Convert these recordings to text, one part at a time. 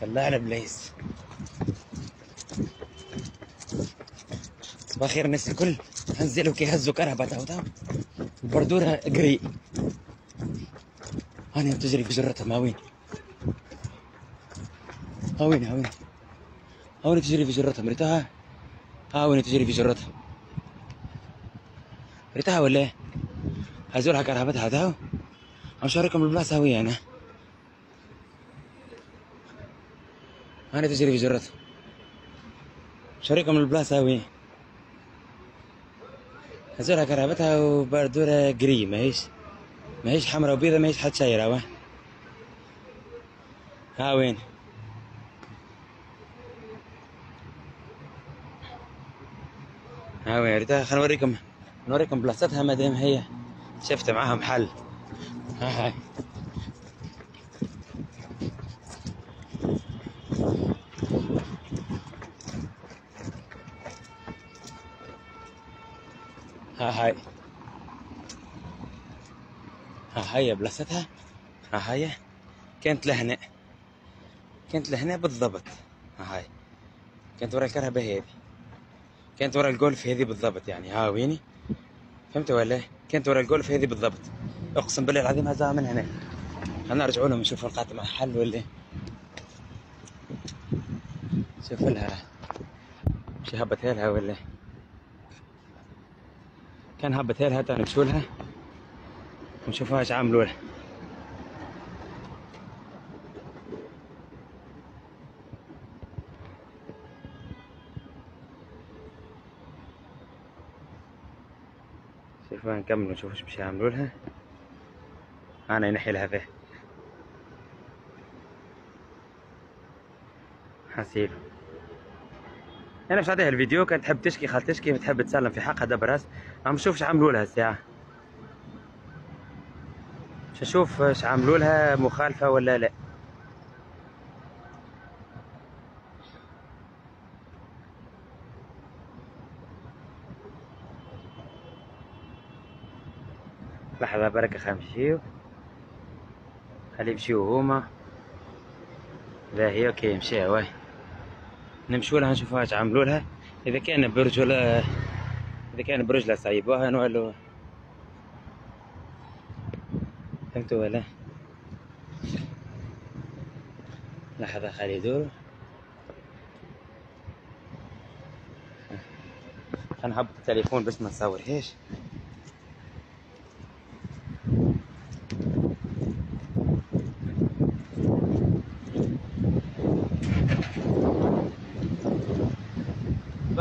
طلعنا بليس صباح الخير الناس الكل. هنزلوا كيهزوا كرهبة تاو تاو. البردورة قري. هاني تجري في جرتها ما وين؟ ها وين؟ ها وين؟ ها وين تجري في جرتها مريتها ها وين تجري في جرتها مريتها ولا إيه؟ هزولها كرهبتها تاو عم شاركهم البلاصة هوية أنا أنا تجري في جرتها شريكة من البلاصة هوي هزولها كرهبتها وبردورة قري ماهيش ماهيش حمرا وبيضة ماهيش حد شايرة وين ها وين؟ ها وين؟ ريتها خلينا نوريكم نوريكم بلاصتها ما دام هي شفت معاها محل. ها هاي. ها هاي. ها هاي بلاصتها ها هاي. كانت لهنا. كانت لهنا بالضبط. ها هاي. كانت ورا الكرهبة هذه كانت ورا الجولف هذه بالضبط يعني. ها ويني؟ فهمت ولا؟ كانت ورا الجولف هذه بالضبط. أقسم بالله العظيم هذا من هنا. خلنا نرجعوا لهم نشوف لقات مع حل ولا؟ إيه. شوف لها. شي هبت لها ولا. كان هبت لها نمشوا لها ونشوفوا إيش عملوا لها. شوفوا نكمل ونشوف إيش بشي يعملوا لها. أنا ينحي لها فيه حسيل أنا مش عادي الفيديو كانت تحب تشكي خال تشكي بتحب تسلم في حقها دبر هس عم نشوف إيش عملوا لها الساعة. مش أشوف إيش عملوا لها مخالفة ولا لا. لحظة بركة خمشيو خلي يمشيو هما. لا هي أوكي مشي واي نمشوا لها نشوفوا إيش عملوا لها إذا كان برج ولا إذا كان برج لا صايبوها نقول فهمتوا ولا لحظة خلي يدور. نهبط التليفون بس ما نصور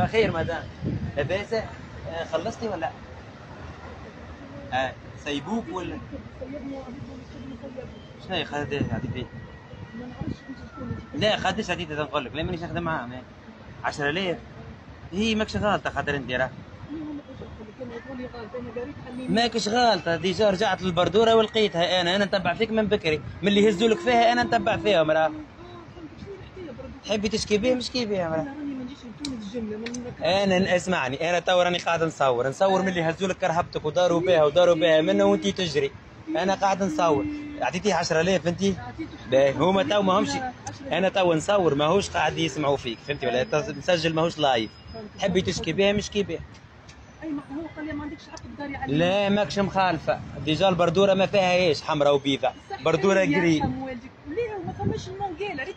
هيش بخير مدام. لباسة آه، خلصتي ولا لا؟ آه سيبوك ولا؟ شنو هي خدت عديدي؟ لا خدش عديدي نقول لك. لا مانيش نخدم معاهم؟ 10000 هي ماكش غالطة خاطر أنت راه ماكش غالطة déjà رجعت للبردورة ولقيتها أنا. أنا نتبع فيك من بكري. من اللي يهزوا لك فيها أنا نتبع فيهم راه. تحبي تشكي بيه مشكي بيه راه. أنا اسمعني. أنا تو راني قاعد نصور. نصور من اللي هزوا لك كرهبتك وداروا بها وداروا بها. منه وانت تجري. أنا قاعد نصور. اعطيتيه 10000 انت باهي. هما تو ماهمش أنا تو نصور. ماهوش قاعد يسمعوا فيك فهمتي ولا؟ مسجل ماهوش لايف تحبي تشكي بها مشكي بها اي هو قال لي ما عندكش حق تداري عليه لا ماكش مخالفة. ديجا البردورة ما فيهاش حمراء وبيضاء بردورة قري ليه؟ ما فماش عرفت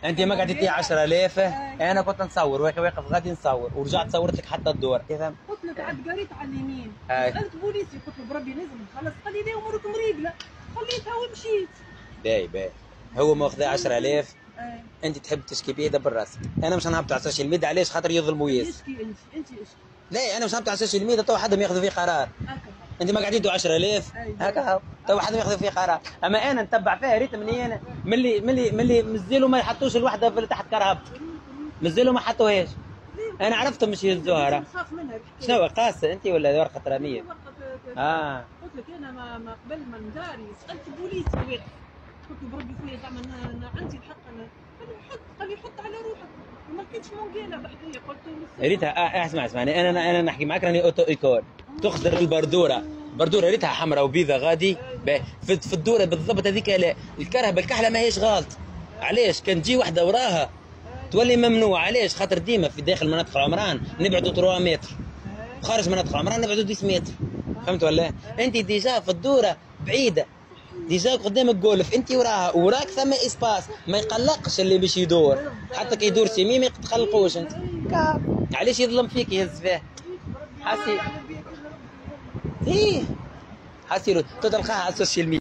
أنت ما قعدتي 10000 أي. أنا كنت نصور واقف واقف غادي نصور. ورجعت صورت لك حتى الدور. كيفهم قلت لك عاد قريت على اليمين. سالت بوليسي قلت له بربي نزل خلاص خلي لي أمورك مريقلة. خليتها ومشيت. باهي باهي هو ماخذ 10000 أي. أنت تحب تشكي بيه دبر راسك أنا مش نهبط على السوشيال ميديا علاش؟ خاطر يظلموا ياس اشكي أنت أنت اشكي لا أنا مش نهبط على السوشيال ميديا تو حدهم ياخذوا فيه قرار. انت ما قاعدين 10000 أي. هكا هو تو حدهم ياخذوا فيه قرار أما أنا نتبع فيها ريت مني أنا ملي ملي ملي مزيلوا ما يحطوش الوحدة في تحت كرهبت. مزيلوا ما حطوهاش أنا عرفتهم مش يهزوها. راه. شنو قاسه أنت ولا ورقة ك- آه. قلت لك أنا ما, ما قبل ما نداري سألت بوليسي واقف قلت له بربي خويا زعما أنا عندي الحق أنا قال لي حط قال لي حط على روحك وما لقيتش مونجيلا بحذايا قلت له ريتها آه اسمع اسمعني أنا أنا, نحكي معك راني أوتو إيكول. تخضر البردوره البردوره ريتها حمراء وبيضة غادي. في, الدورة بالضبط هذيك الكرهبه الكحله ماهيش غلط. علاش؟ كان تجي وحدة وراها. تولي ممنوع. علاش؟ خاطر ديما في داخل مناطق العمران نبعدوا 3 متر. خارج مناطق العمران نبعدوا 10 متر. فهمت ولا؟ أنت ديجا في الدورة بعيدة. ديجا قدامك جولف انت وراها وراك ثم إسباس. ما يقلقش اللي باش يدور. حتى كي يدور سيمي ما تقلقوش انت علاش يظلم فيك يهز فيه؟ حسي إيه. حسي تلقاها على السوشيال ميديا.